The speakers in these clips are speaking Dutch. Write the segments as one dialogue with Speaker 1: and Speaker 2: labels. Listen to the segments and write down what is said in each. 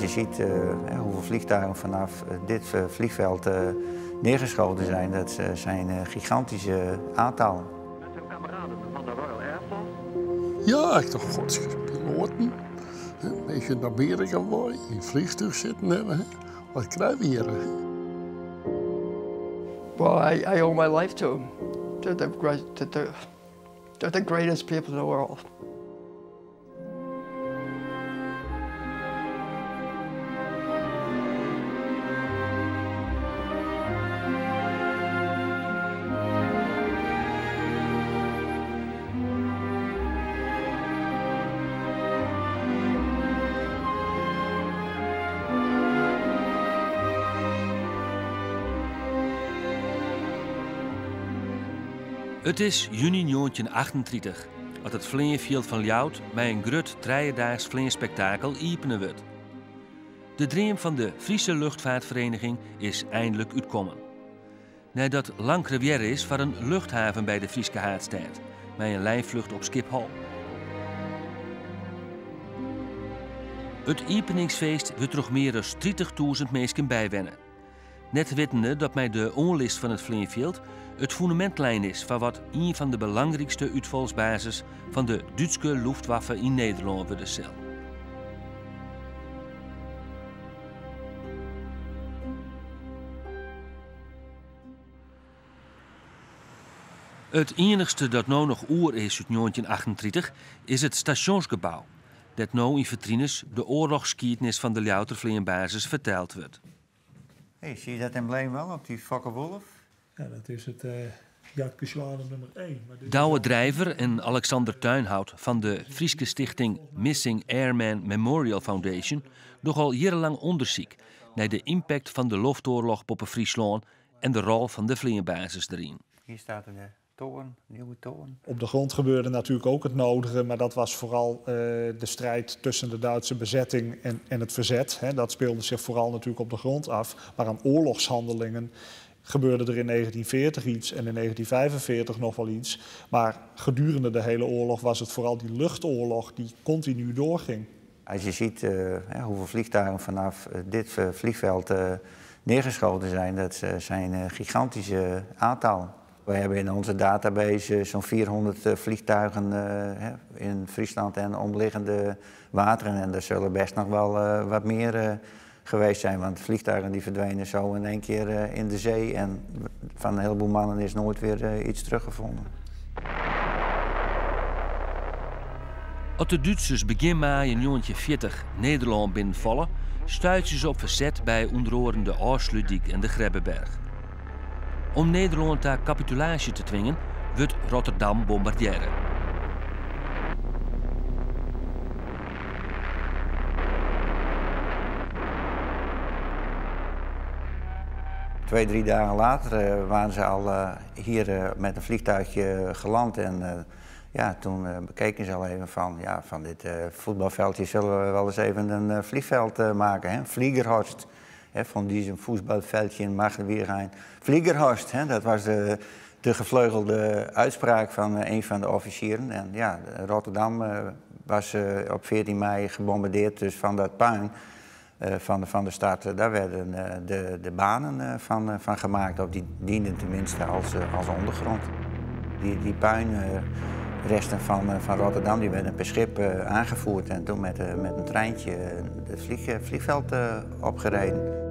Speaker 1: Je ziet uh, hoeveel vliegtuigen vanaf uh, dit uh, vliegveld neergeschoten zijn. Dat zijn gigantische aantallen.
Speaker 2: Met zijn kameraden van de Royal Air Force.
Speaker 3: Ja, ik dacht, god, piloten. Een beetje in Amerika mooi, in vliegtuig zitten hebben. Wat krijgen we hier?
Speaker 4: Well, I, I owe my life to them. They're the, they're, the, they're the greatest people in the world.
Speaker 5: Het is juni 1938, als het Vleenveld van Ljout bij een grut driedaags vleenspektakel openen wordt. De dream van de Friese luchtvaartvereniging is eindelijk uitkomen. Nadat lang rivière is voor een luchthaven bij de Friese Haatstad, met een lijnvlucht op Schiphol. Het openingsfeest wordt nog meer dan 30.000 mensen bijwennen. Net wetende dat mij de onlist van het Vleenveld het fundamentlijn is van wat een van de belangrijkste uitvalsbasis van de Duitse Luftwaffe in Nederland wordt cel. Het enigste dat nu nog oer is uit 1938 is het stationsgebouw. Dat nu in vitrines de oorlogsgeschiedenis van de Loutervleenbasis verteld wordt.
Speaker 1: Hey, zie je dat embleem wel op die Fokker-Wolf?
Speaker 6: Ja, dat is het uh, jachtgeschwader nummer 1.
Speaker 5: Douwe Drijver en Alexander Tuinhout van de Frieske stichting Missing Airman Memorial Foundation doen al jarenlang onderzoek naar de impact van de loftoorlog op Friesland en de rol van de vleenbasis erin.
Speaker 1: Hier staat een toren, nieuwe toren.
Speaker 6: Op de grond gebeurde natuurlijk ook het nodige, maar dat was vooral uh, de strijd tussen de Duitse bezetting en, en het verzet. Hè. Dat speelde zich vooral natuurlijk op de grond af. Maar aan oorlogshandelingen gebeurde er in 1940 iets en in 1945 nog wel iets. Maar gedurende de hele oorlog was het vooral die luchtoorlog die continu doorging.
Speaker 1: Als je ziet uh, hoeveel vliegtuigen vanaf uh, dit uh, vliegveld neergeschoten zijn, dat zijn gigantische aantallen. We hebben in onze database zo'n 400 vliegtuigen in Friesland en omliggende wateren. En er zullen best nog wel wat meer geweest zijn. Want vliegtuigen die verdwenen zo in één keer in de zee. En van een heleboel mannen is nooit weer iets teruggevonden.
Speaker 5: Als de Duitsers begin mei in 1940 Nederland binnenvallen, stuiten ze op verzet bij onder de Aarsludiek en de Grebbeberg. Om Nederland daar capitulatie te dwingen, wordt Rotterdam bombarderen.
Speaker 1: Twee, drie dagen later uh, waren ze al uh, hier uh, met een vliegtuigje geland. En ja, toen bekeken ze al even van, ja, van dit voetbalveldje zullen we wel eens even een vliegveld maken. Hè? Vliegerhorst, hè? van die voetbalveldje in Magdeburgheim. Vliegerhorst, dat was de, de gevleugelde uitspraak van een van de officieren. En ja, Rotterdam was op 14 mei gebombardeerd, dus van dat puin. Van, de, van de stad, daar werden de, de banen van, van gemaakt. Of die dienden tenminste als, als ondergrond. Die, die puinresten van, van Rotterdam die werden per schip aangevoerd en toen met, met een treintje het vlieg, vliegveld opgereden.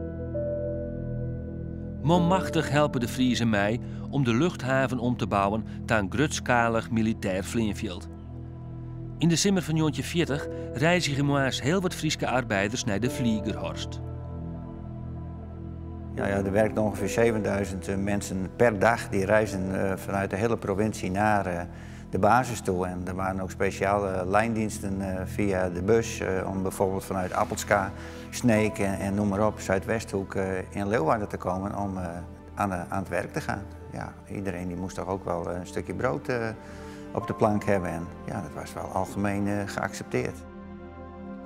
Speaker 5: Monmachtig helpen de Friese mij om de luchthaven om te bouwen een grutskalig militair vleenveld. In de zomer van 1940 reizigen Moa's heel wat Friese arbeiders naar de Vliegerhorst.
Speaker 1: Ja, ja, er werken ongeveer 7000 mensen per dag die reizen uh, vanuit de hele provincie naar uh, de basis toe. En er waren ook speciale lijndiensten uh, via de bus om bijvoorbeeld vanuit Appelska, Sneek en, noem maar op, Zuidwesthoek in Leeuwarden te komen om aan, het werk te gaan. Ja, iedereen die moest toch ook wel een stukje brood op de plank hebben. En ja, dat was wel algemeen geaccepteerd.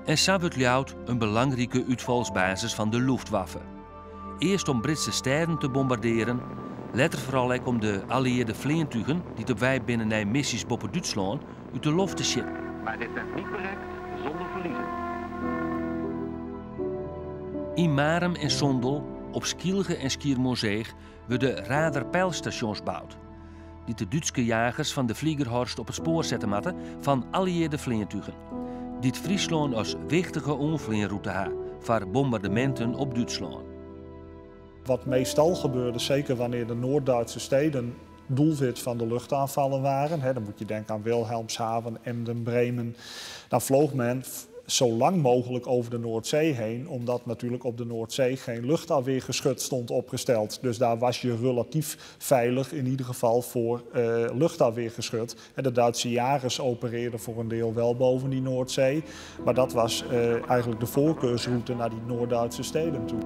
Speaker 5: En Sabut Ljout een belangrijke uitvalsbasis van de Luftwaffe. eerst om Britse sterren te bombarderen, later vooral ook om de allieerde vliegtuigen die op wij binnen naar missies boven Duitsland uit de lof te schieten.
Speaker 2: Maar dit werd niet bereikt zonder verliezen.
Speaker 5: In Marem en Sondel, op Skielge en Skiermozeeg worden radarpeilstations gebouwd. Die de Duitse jagers van de Vliegerhorst op het spoor zetten matten van allieerde vliegtuigen. Die het Friesland als wichtige onvliegroute ha voor bombardementen op Duitsland.
Speaker 6: Wat meestal gebeurde, zeker wanneer de Noord-Duitse steden doelwit van de luchtaanvallen waren. Dan moet je denken aan Wilhelmshaven, Emden, Bremen. Dan vloog men zo lang mogelijk over de Noordzee heen, omdat natuurlijk op de Noordzee geen luchtafweergeschut stond opgesteld. Dus daar was je relatief veilig, in ieder geval voor eh luchtafweergeschut. En de Duitse jagers opereerden voor een deel wel boven die Noordzee, maar dat was eh, eigenlijk de voorkeursroute naar die Noord-Duitse steden toe.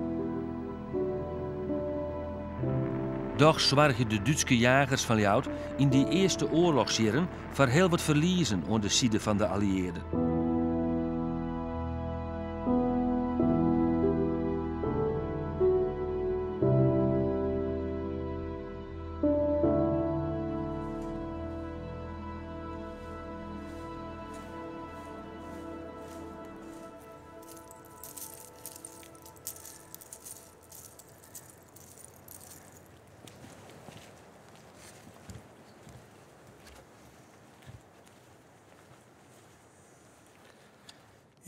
Speaker 5: Doch zorgen de Duitse jagers van Jout in die eerste oorlogsjaren voor heel wat verliezen aan de van de allieerden.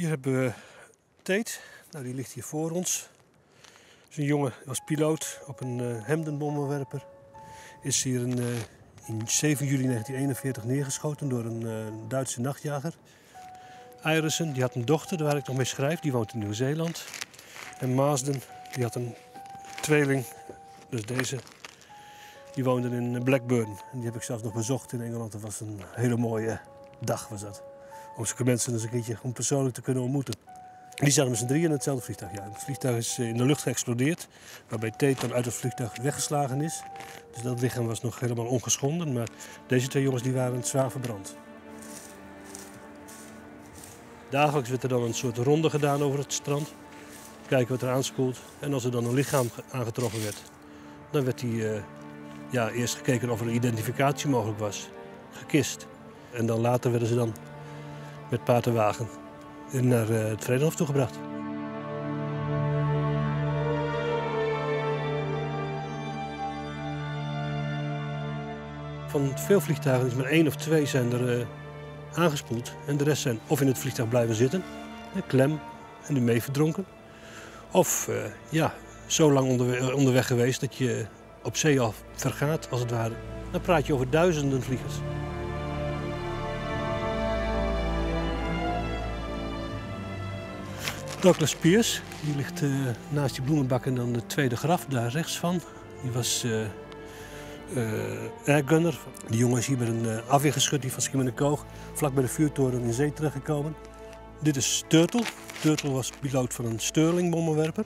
Speaker 7: Hier hebben we Tate. Nou, die ligt hier voor ons. Is een jongen, was piloot op een eh Hemdenbommenwerper. Is hier in, eh, in 7 juli 1941 neergeschoten door een eh, Duitse nachtjager. Irissen, die had een dochter, waar ik nog mee schrijf. Die woont in Nieuw-Zeeland. En Maasden, die had een tweeling, dus deze. Die woonde in Blackburn. En die heb ik zelfs nog bezocht in Engeland. Dat was een hele mooie dag was dat om zulke mensen eens een keertje gewoon persoonlijk te kunnen ontmoeten. Die zaten met z'n drieën in hetzelfde vliegtuig. Ja, het vliegtuig is eh, in de lucht geëxplodeerd, waarbij Tate dan uit het vliegtuig weggeslagen is. Dus dat lichaam was nog helemaal ongeschonden, maar deze twee jongens die waren zwaar verbrand. Dagelijks werd er dan een soort ronde gedaan over het strand. Kijken wat er aanspoelt. En als er dan een lichaam ge- aangetroffen werd, dan werd die, eh, ja, eerst gekeken of er een identificatie mogelijk was. Gekist. En dan later werden ze dan met paard en wagen naar eh, het Vredenhof toegebracht. Van veel vliegtuigen is maar één of twee zijn er eh, aangespoeld. En de rest zijn of in het vliegtuig blijven zitten, klem en die verdronken. Of eh, ja, zo lang onderwe- onderweg geweest dat je op zee al vergaat, als het ware. Dan praat je over duizenden vliegers. Douglas Pierce, die ligt eh, naast die bloemenbak en dan de tweede graf daar rechts van. Die was eh eh, airgunner. Die jongen is hier met een eh, afweergeschut, die van Schiermonnikoog, vlak bij de vuurtoren in zee terechtgekomen. Dit is Turtle. Turtle was piloot van een Sterling bommenwerper.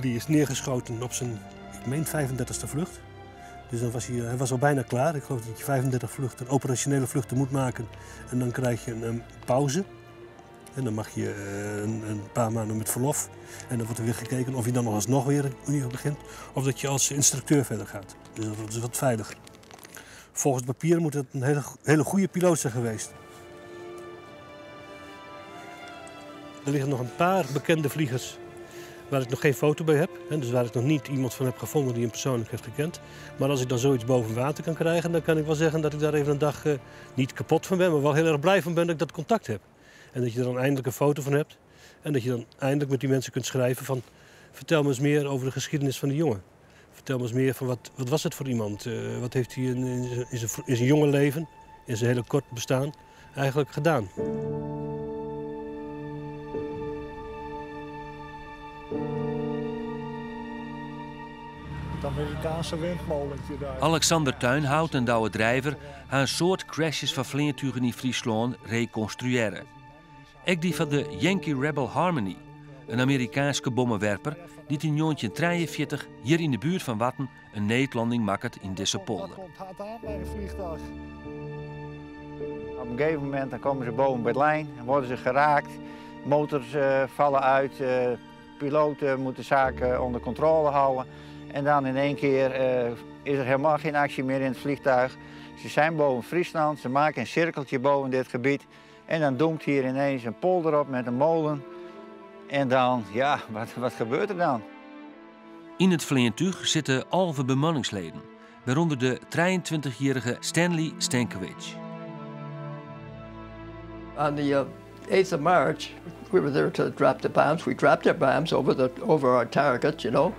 Speaker 7: Die is neergeschoten op zijn, ik meen 35e vlucht. Dus dan was hij, hij was al bijna klaar. Ik geloof dat je 35 vluchten, operationele vluchten moet maken. En dan krijg je een, een pauze. En dan mag je eh, een, een paar maanden met verlof. En dan wordt er weer gekeken of je dan nog alsnog weer opnieuw begint. Of dat je als instructeur verder gaat. Dus dat is wat veiliger. Volgens het papier moet het een hele, hele goede piloot zijn geweest. Er liggen nog een paar bekende vliegers waar ik nog geen foto bij heb. Dus waar ik nog niet iemand van heb gevonden die hem persoonlijk heeft gekend. Maar als ik dan zoiets boven water kan krijgen, dan kan ik wel zeggen dat ik daar even een dag eh, niet kapot van ben, maar wel heel erg blij van ben dat ik dat contact heb. En dat je er dan eindelijk een foto van hebt. En dat je dan eindelijk met die mensen kunt schrijven van... vertel me eens meer over de geschiedenis van die jongen. Vertel me eens meer van wat, wat was het voor iemand? Eh, wat heeft hij in, in, zijn- in, zijn, in zijn jonge leven, in zijn hele kort bestaan, eigenlijk gedaan?
Speaker 6: Het Amerikaanse windmolentje daar.
Speaker 5: Alexander Tuinhout en Douwe Drijver gaan een soort crashes van vliegtuigen in Friesland reconstrueren. Ook die van de Yankee Rebel Harmony, een Amerikaanse bommenwerper die in 1943 hier in de buurt van Watten een neetlanding maakt in deze polder.
Speaker 1: Op een gegeven moment dan komen ze boven bij de lijn, dan worden ze geraakt, motors eh, vallen uit, eh, piloot moet de zaak uh, onder controle houden. En dan in één keer uh, is er helemaal geen actie meer in het vliegtuig. Ze zijn boven Friesland, ze maken een cirkeltje boven dit gebied. En dan doemt hier ineens een polder op met een molen. En dan, ja, wat, wat gebeurt er dan?
Speaker 5: In het vliegtuig zitten alve bemanningsleden, waaronder de 23-jarige Stanley Stankiewicz.
Speaker 4: On the uh, 8th of March, we were there to drop the bombs. We dropped our bombs over, the, over our target, you know.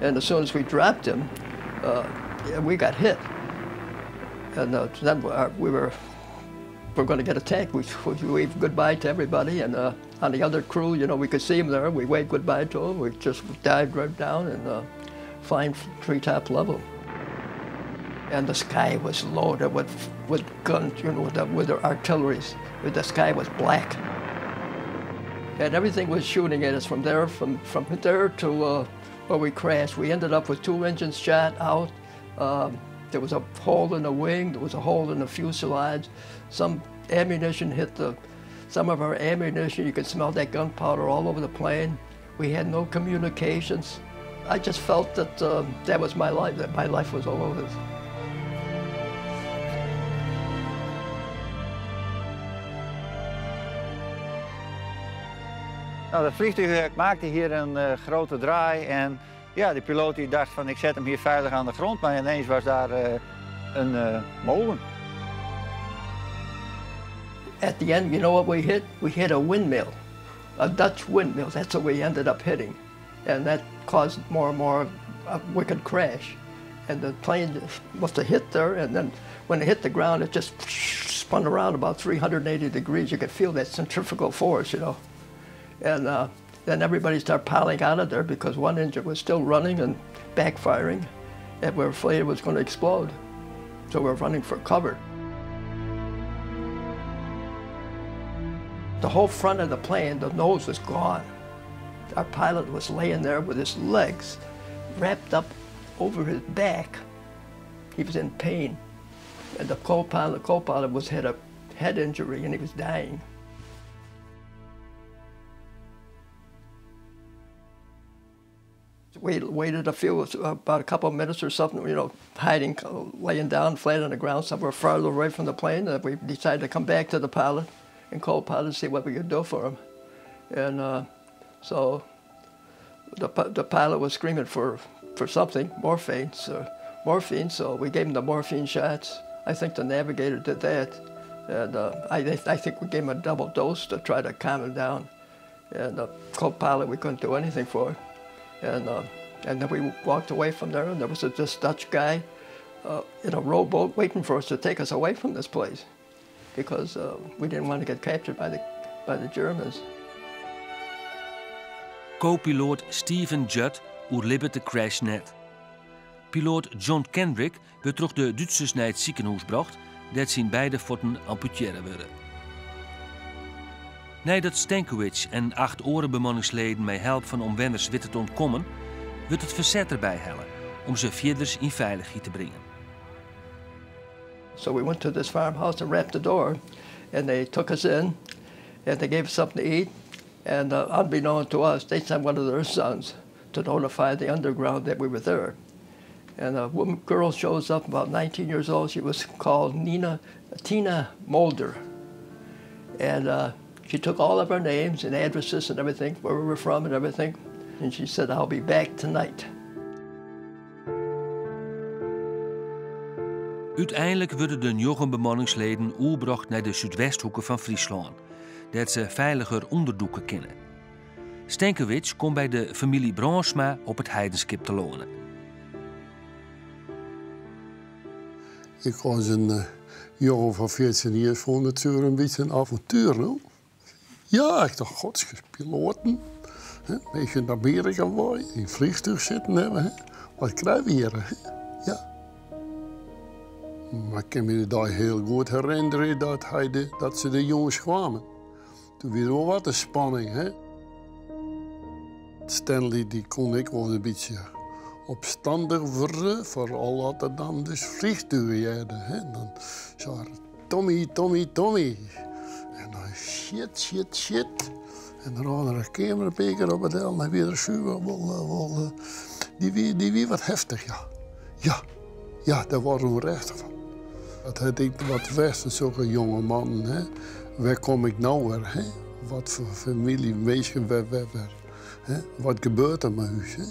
Speaker 4: And as soon as we dropped them, uh, we got hit. And uh, then uh, we were we're going to get attacked. We, we waved goodbye to everybody, and uh, on the other crew, you know, we could see them there. We waved goodbye to them. We just dived right down and uh, flying treetop level. And the sky was loaded with, with guns, you know, with, the, with their artilleries. The sky was black. And everything was shooting at us from there, from, from there to uh, where we crashed. We ended up with two engines shot out. Um, there was a hole in the wing, there was a hole in the fuselage. Some ammunition hit the, some of our ammunition, you could smell that gunpowder all over the plane. We had no communications. I just felt that uh, that was my life, that my life was all over.
Speaker 1: Nou, dat vliegtuig maakte hier een uh, grote draai en ja, de piloot die dacht van ik zet hem hier veilig aan de grond, maar ineens was daar uh, een uh, molen.
Speaker 4: At the end, you know what we hit? We hit a windmill, a Dutch windmill. That's what we ended up hitting. And that caused more and more a wicked crash. And the plane must have hit there, and then when it hit the ground, it just spun around about 380 degrees. You could feel that centrifugal force, you know. And uh, then everybody started piling out of there because one engine was still running and backfiring, and we were afraid it was going to explode. So we were running for cover. The whole front of the plane, the nose was gone. Our pilot was laying there with his legs wrapped up over his back. He was in pain. And the co-pilot, the co-pilot was had a head injury and he was dying. We waited a few, about a couple of minutes or something, you know, hiding, laying down flat on the ground somewhere farther away from the plane. And we decided to come back to the pilot and call pilot and see what we could do for him. And uh, so the, the pilot was screaming for, for something, morphine, so, morphine, so we gave him the morphine shots. I think the navigator did that. And uh, I, I think we gave him a double dose to try to calm him down. And the co-pilot, we couldn't do anything for. And, uh, and then we walked away from there, and there was this Dutch guy uh, in a rowboat waiting for us to take us away from this place because uh, we didn't want to get captured by the, by the Germans.
Speaker 5: Co-piloot Steven Judd oerlibbet de crash net. Piloot John Kendrick terug de Duitsers naar ziekenhuis gebracht, dat zijn beide voeten amputeren werden. Nadat Stankiewicz en acht orenbemanningsleden met help van omwenners weten te ontkomen, wordt het verzet erbij hellen om ze verder in veiligheid te brengen.
Speaker 4: So we went to this farmhouse and rapped the door, and they took us in, and they gave us something to eat. And uh, unbeknown to us, they sent one of their sons to notify the underground that we were there. And a woman, girl shows up, about 19 years old. She was called Nina, Tina Mulder. And uh, she took all of our names and addresses and everything, where we were from and everything. And she said, I'll be back tonight.
Speaker 5: Uiteindelijk worden de jonge bemanningsleden oerbracht naar de zuidwesthoeken van Friesland, dat ze veiliger onderdoeken kennen. Stenkiewicz komt bij de familie Bransma op het heidenskip te lonen.
Speaker 3: Ik was een uh, jongen van 14 jaar, vond natuurlijk een beetje een avontuur. No? Ja, ik dacht, godsjes, piloten. Een beetje naar Amerika mooi, in vliegtuig zitten hebben. Hè? Wat krijgen we hier? Hè? Ja. Maar ik kan me dat heel goed herinneren dat, hij de, dat ze de jongens kwamen. Toen weer wel wat een spanning, hè. Stanley die kon ik wel een beetje opstandig worden, vooral als er dan dus vliegtuigen. Hè. Dan zei Tommy, Tommy, Tommy. En dan shit, shit, shit. En dan hadden er kamerbeker op het en weer eh, die, die wie wat heftig, ja. Ja, ja, daar worden we recht van. Dat had ik wat westen, zulke jonge man. Hè. Waar kom ik nou weer? Hè? Wat voor familie, weesje, waar, waar? Wat gebeurt er met huis? Hè?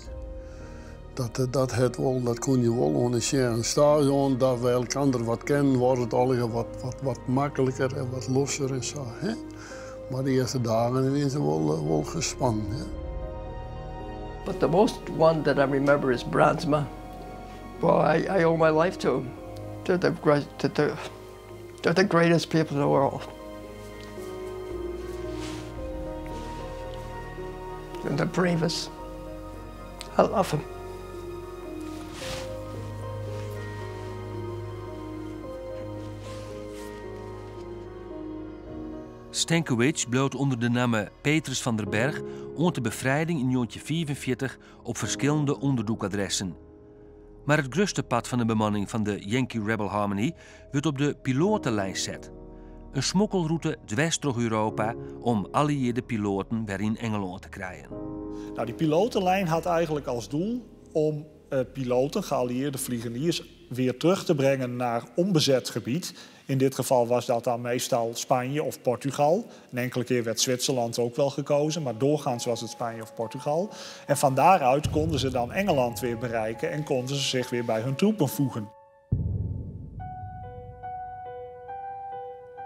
Speaker 3: Dat, eh, dat, het wel, dat kon je wel onderscheiden. Een dat we elkaar wat kennen, wordt het allemaal wat, wat, wat makkelijker en wat losser en zo. Hè? Maar de eerste dagen zijn ze wel, eh, wel gespannen. Hè?
Speaker 4: But the most one that I remember is Brandsma. Well, I, owe my life to. They're the, the, the greatest people in the world. And the bravest. I love him.
Speaker 5: Stankiewicz bloot onder de naam Petrus van der Berg ont de bevrijding in 1944 op verschillende onderzoekadressen. Maar het grootste pad van de bemanning van de Yankee Rebel Harmony wordt op de pilotenlijn zet. Een smokkelroute dwars door Europa om allieerde piloten weer in Engeland te krijgen.
Speaker 6: Nou, die pilotenlijn had eigenlijk als doel om eh, piloten, geallieerde vliegeniers, weer terug te brengen naar onbezet gebied. In dit geval was dat dan meestal Spanje of Portugal. Een enkele keer werd Zwitserland ook wel gekozen, maar doorgaans was het Spanje of Portugal. En van daaruit konden ze dan Engeland weer bereiken en konden ze zich weer bij hun troepen voegen.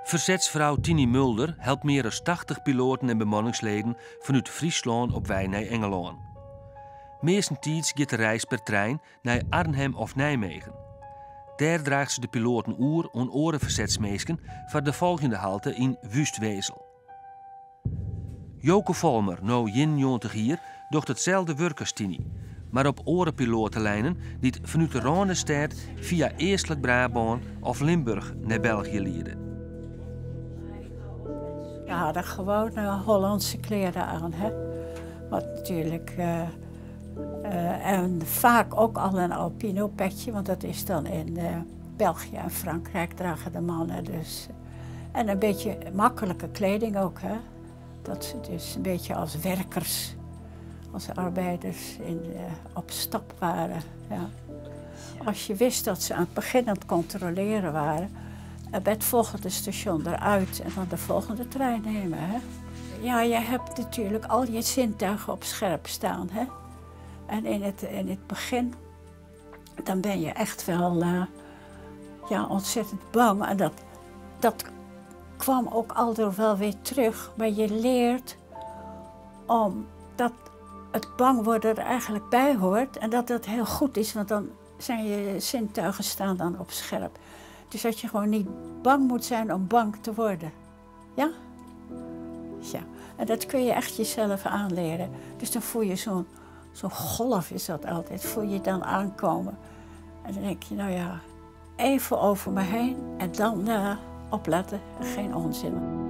Speaker 5: Verzetsvrouw Tini Mulder helpt meer dan 80 piloten en bemanningsleden vanuit Friesland op wij naar Engeland. Meestentijds gaat de reis per trein naar Arnhem of Nijmegen. Daar draagt ze de piloten oer en orenverzetsmeesken voor de volgende halte in Wustwezel. Joke Volmer, nou jin 90 hier, docht hetzelfde werk als Tini. Maar op orenpilotenlijnen die vanuit de Ronestad via Eerstelijk Brabant of Limburg naar België leiden.
Speaker 8: Ja, hadden gewoon eh, Hollandse kleren aan. Hè? Wat natuurlijk. eh, eh, en vaak ook al een alpino petje, want dat is dan in eh, België en Frankrijk dragen de mannen dus. En een beetje makkelijke kleding ook, hè. Dat ze dus een beetje als werkers, als arbeiders in, eh, op stap waren. Ja. Als je wist dat ze aan het begin aan het controleren waren, en bij het volgende station eruit en dan de volgende trein nemen. Hè? Ja, je hebt natuurlijk al je zintuigen op scherp staan. Hè? En in het, in het begin, dan ben je echt wel eh, ja, ontzettend bang. En dat, dat kwam ook altijd wel weer terug. Maar je leert om dat het bang worden er eigenlijk bij hoort. En dat dat heel goed is, want dan zijn je zintuigen staan dan op scherp. Dus dat je gewoon niet bang moet zijn om bang te worden. Ja? Ja. En dat kun je echt jezelf aanleren. Dus dan voel je zo'n zo'n golf is dat altijd. Voel je dan aankomen. En dan denk je, nou ja, even over me heen en dan eh, opletten. Geen onzin.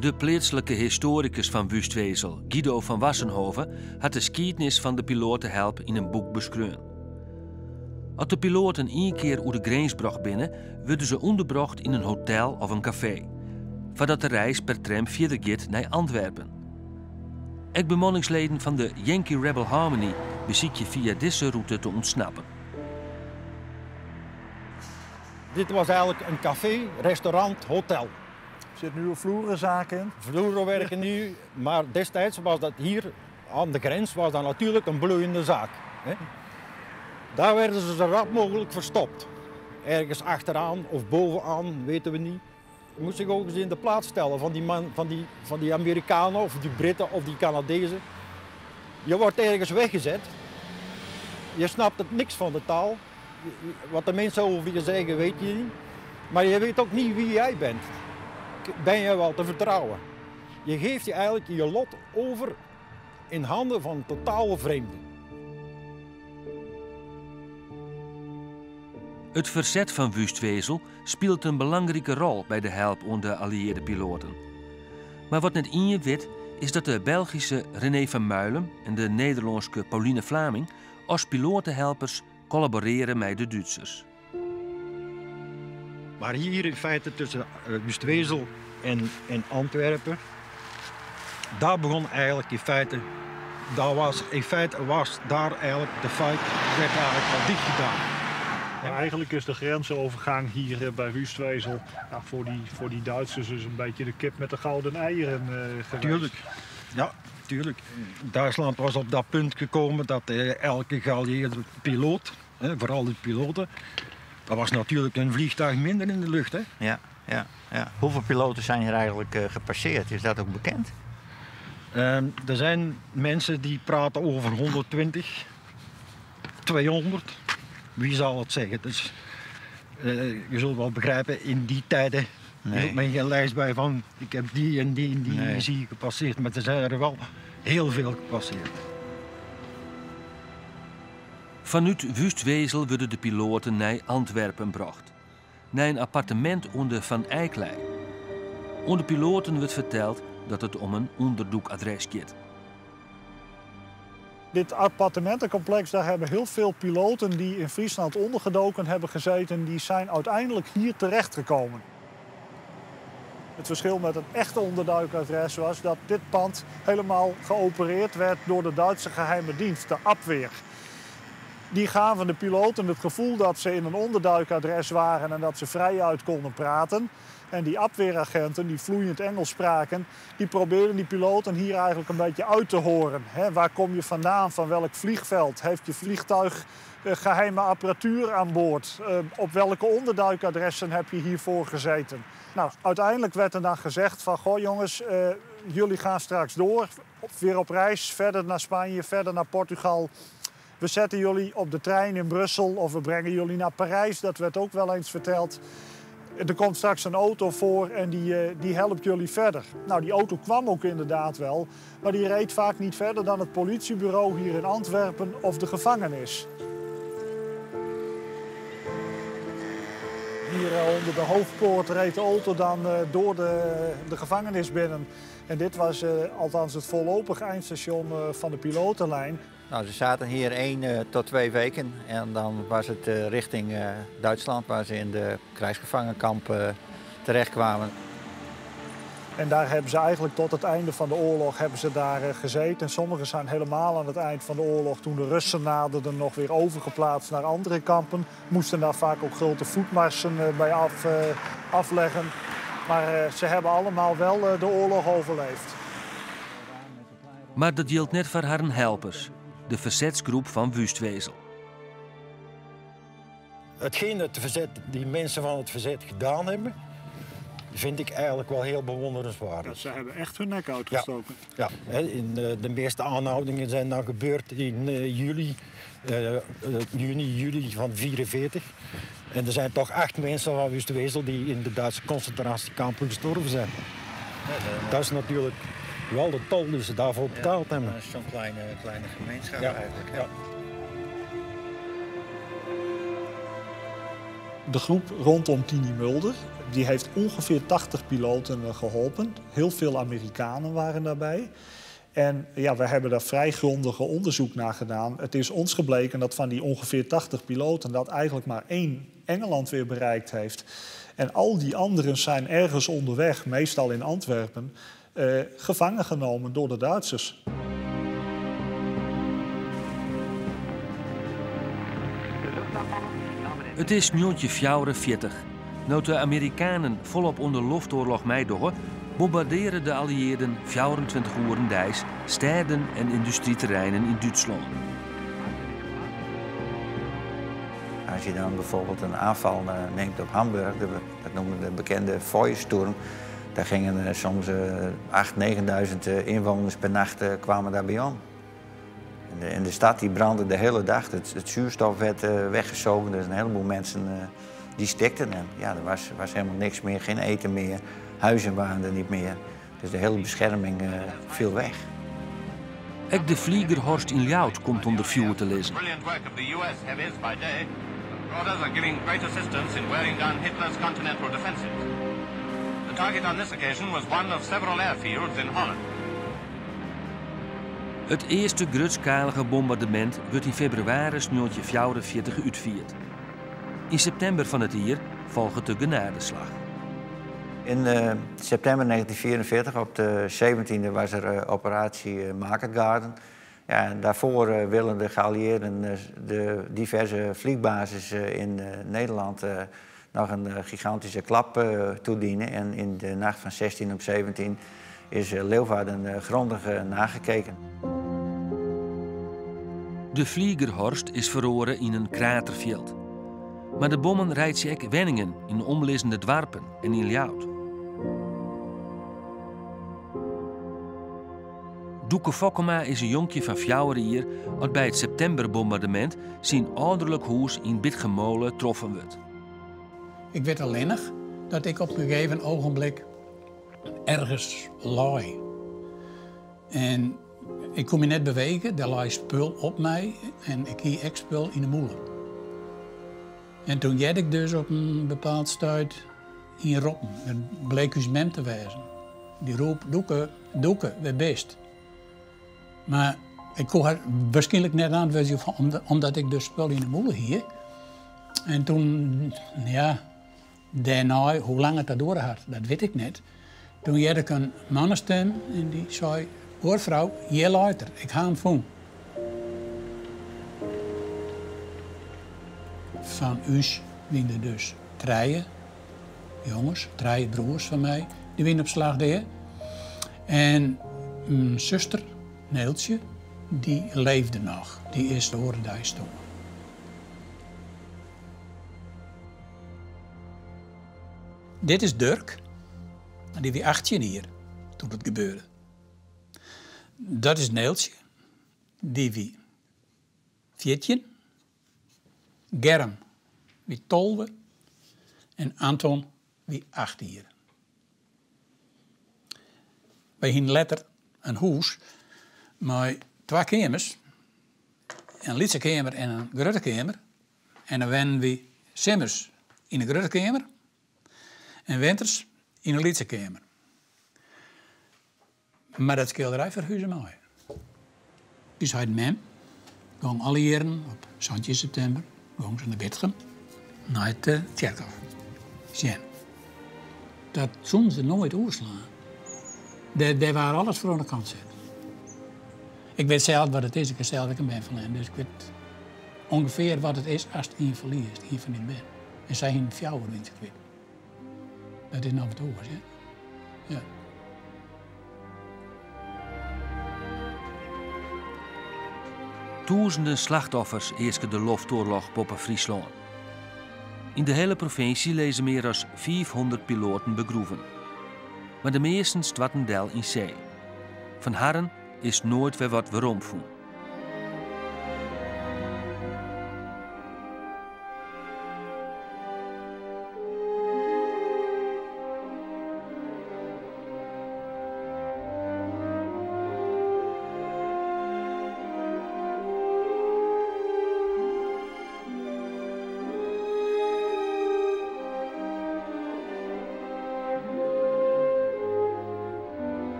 Speaker 5: De plaatselijke historicus van Wustwezel, Guido van Wassenhoven, had de geschiedenis van de pilotenhelp in een boek beschreven. Als de piloten één keer over de grens bracht binnen, werden ze onderbracht in een hotel of een café, voordat de reis per tram verder gaat naar Antwerpen. Ik bemanningsleden van de Yankee Rebel Harmony beziek je via deze route te ontsnappen.
Speaker 9: Dit was eigenlijk een café, restaurant, hotel.
Speaker 6: Er zit nu een vloerenzaak in.
Speaker 9: Vloeren werken nu, maar destijds was dat hier aan de grens was dat natuurlijk een bloeiende zaak. Hè. Daar werden ze zo rap mogelijk verstopt. Ergens achteraan of bovenaan, weten we niet. Je moest zich ook eens in de plaats stellen van die, man, van, die, van die Amerikanen of die Britten of die Canadezen. Je wordt ergens weggezet. Je snapt het niks van de taal. Wat de mensen over je zeggen, weet je niet. Maar je weet ook niet wie jij bent. Ben je wel te vertrouwen? Je geeft je eigenlijk je lot over in handen van totale vreemden.
Speaker 5: Het verzet van Wustwezel speelt een belangrijke rol bij de help onder de allieerde piloten. Maar wat net in je weet, is dat de Belgische René van Muilen en de Nederlandse Pauline Vlaming als pilotenhelpers collaboreren met de Duitsers.
Speaker 9: Maar hier in feite tussen uh, Wustwezel en, en Antwerpen, daar begon eigenlijk in feite, daar was, in feite was daar eigenlijk de feit, werd eigenlijk al dicht gedaan.
Speaker 6: Eigenlijk is de grensovergang hier uh, bij Wustwezel ja, voor, die, voor die Duitsers dus een beetje de kip met de gouden eieren uh, geweest.
Speaker 9: Tuurlijk, ja, tuurlijk. Duitsland was op dat punt gekomen dat elke geallieerde piloot, vooral de piloten, dat was natuurlijk een vliegtuig minder in de lucht. Hè?
Speaker 1: Ja, ja, ja. Hoeveel piloten zijn hier eigenlijk uh, gepasseerd? Is dat ook bekend?
Speaker 9: Uh, er zijn mensen die praten over 120, 200. Wie zal het zeggen? Dus, uh, je zult wel begrijpen, in die tijden nee. hield men geen lijst bij van ik heb die en die en die nee. zie gepasseerd. Maar er zijn er wel heel veel gepasseerd.
Speaker 5: Vanuit Wustwezel worden de piloten naar Antwerpen gebracht. Naar een appartement onder Van Eiklei. Onder piloten wordt verteld dat het om een onderzoekadres gaat.
Speaker 6: Dit appartementencomplex, daar hebben heel veel piloten die in Friesland ondergedoken hebben gezeten, die zijn uiteindelijk hier terechtgekomen. Het verschil met het echte onderduikadres was dat dit pand helemaal geopereerd werd door de Duitse geheime dienst, de Abweer die gaven de piloten het gevoel dat ze in een onderduikadres waren en dat ze vrijuit konden praten. En die afweeragenten, die vloeiend Engels spraken, die probeerden die piloten hier eigenlijk een beetje uit te horen. Waar kom je vandaan? Van welk vliegveld? Heeft je vliegtuig uh, geheime apparatuur aan boord? Uh, op welke onderduikadressen heb je hiervoor gezeten? Nou, uiteindelijk werd er dan gezegd van, goh jongens, uh, jullie gaan straks door. Weer op reis, verder naar Spanje, verder naar Portugal. We zetten jullie op de trein in Brussel of we brengen jullie naar Parijs. Dat werd ook wel eens verteld. Er komt straks een auto voor en die, die helpt jullie verder. Nou, die auto kwam ook inderdaad wel, maar die reed vaak niet verder dan het politiebureau hier in Antwerpen of de gevangenis. Hier onder de hoofdpoort reed de auto dan door de, de gevangenis binnen. En dit was althans het voorlopig eindstation van de pilotenlijn.
Speaker 1: Nou, ze zaten hier één uh, tot twee weken en dan was het uh, richting uh, Duitsland, waar ze in de krijgsgevangenkamp terechtkwamen.
Speaker 6: En daar hebben ze eigenlijk tot het einde van de oorlog hebben ze daar gezeten. Sommigen zijn helemaal aan het eind van de oorlog, toen de Russen naderden, nog weer overgeplaatst naar andere kampen. Moesten daar vaak ook grote voetmarsen bij af, afleggen. Maar ze hebben allemaal wel de oorlog overleefd.
Speaker 5: Maar dat geldt net voor haar helpers de verzetsgroep van Wustwezel.
Speaker 9: Hetgeen het verzet, die mensen van het verzet gedaan hebben, vind ik eigenlijk wel heel bewonderenswaardig.
Speaker 6: Ja, ze hebben echt hun nek uitgestoken.
Speaker 9: Ja, ja. In de, de, meeste aanhoudingen zijn dan gebeurd in uh, juli, uh, juni, juli van 1944. En er zijn toch acht mensen van Wustwezel die in de Duitse concentratiekampen gestorven zijn. Dat is natuurlijk wel de tol die ze daarvoor betaald
Speaker 1: ja,
Speaker 9: hebben.
Speaker 1: Dat is zo'n kleine, kleine gemeenschap
Speaker 9: ja.
Speaker 1: eigenlijk.
Speaker 9: Ja.
Speaker 6: De groep rondom Tini Mulder die heeft ongeveer 80 piloten geholpen. Heel veel Amerikanen waren daarbij. En ja, we hebben daar vrij grondige onderzoek naar gedaan. Het is ons gebleken dat van die ongeveer 80 piloten... dat eigenlijk maar één Engeland weer bereikt heeft. En al die anderen zijn ergens onderweg, meestal in Antwerpen... Uh, gevangen genomen door de Duitsers.
Speaker 5: Het is 1944. Nou de Amerikanen volop onder loftoorlog meedoen, bombarderen de Allieerden 24 uur dijs steden en industrieterreinen in Duitsland.
Speaker 1: Als je dan bijvoorbeeld een aanval uh, neemt op Hamburg, de, dat noemen we de bekende Feuersturm, daar gingen uh, soms uh, 8.000, 9.000 inwoners per nacht uh, kwamen daar bij om. En de, en de, stad die brandde de hele dag. Het, het zuurstof werd uh, weggezogen. Dus een heleboel mensen die stikten. En ja, er was, was, helemaal niks meer, geen eten meer. Huizen waren er niet meer. Dus de hele bescherming viel weg.
Speaker 5: Ook de vlieger Horst in Ljout komt onder vuur te lezen.
Speaker 2: Brilliant work of the US heavies by day. Orders are giving great assistance in wearing down Hitler's continental defenses. Target on this occasion was one of several airfields in Holland.
Speaker 5: Het eerste grutskalige bombardement wordt in februari 1944 uitvierd. In september van het jaar volgt de genadeslag.
Speaker 1: In uh, september 1944, op de 17e, was er uh, operatie uh, Market Garden. Ja, en daarvoor willen de geallieerden de diverse vliegbases in Nederland nog een gigantische klap toedienen. En in de nacht van 16 op 17 is Leeuwarden grondig nagekeken.
Speaker 5: De Vliegerhorst is verloren in een kraterveld. Maar de bommen rijdt zich ook Wenningen in omlezende dwarpen en in Ljout. Doeke Fokkema is een jonkje van fjouwer dat bij het septemberbombardement zijn ouderlijk huis in Bitgemolen troffen wordt.
Speaker 10: Ik weet alleenig dat ik op een gegeven ogenblik ergens lag. En ik kon me net bewegen, er lag spul op mij en ik hier echt spul in de moeder. En toen jet ik dus op een bepaald stuit in Rotten. Het bleek dus mem te wezen. Die roep, doeken, doeken, we best. Maar ik kon haar waarschijnlijk net aan omdat ik dus spul in de moeder hier. En toen, ja, daarna, hoe lang het dat door had, dat weet ik niet. Toen jet ik een mannenstem en die zei, hoor vrouw, je later, ik ga hem voelen. van us winnen dus treien, jongens, drie broers van mij, die winnen op slagdeer. En mijn zuster, Neeltje, die leefde nog. Die is de toen. Dit is Dirk. En die was 18 hier toen het gebeurde. Dat is Neeltje. Die wie 14. Germ wie 12 en Anton wie 18 hier. Wij hebben letter een huis met twee kamers. Een lietse kamer en een grote kamer. En dan wennen we simmers in een grote kamer en winters in een lietse kamer. Maar dat schilderij verhuizen mooi. Dus hij mem, gang alle jaren op Santje september, gang ze naar Betgem naar het kerkhof. Zien. Dat zonden ze nooit oorslaan. Daar, waren alles voor aan de kant zetten. Ik weet zelf wat het is, ik heb zelf een ben van dus ik weet ongeveer wat het is als het een verliest, een van die ben. En zij in fjouwer wint ik weet. Dat is nou wat oors, ja. ja.
Speaker 5: Duizenden slachtoffers eerste de loftoorlog boven Friesland. In de hele provincie lezen meer dan 400 piloten begroeven. Maar de meesten stwatten del in zee. Van Harren is nooit weer wat waarom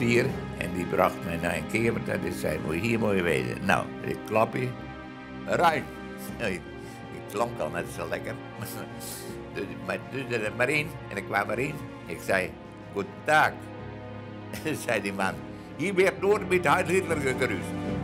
Speaker 11: en die bracht mij naar een kamer en die zei, moet je hier weten. Nou, ik klap je, ruim. Ik klonk al net zo lekker. Dus, maar dus er maar in en ik kwam erin. Ik zei, goed dag. zei die man, hier werd door met Heil Hitler gegrüßt.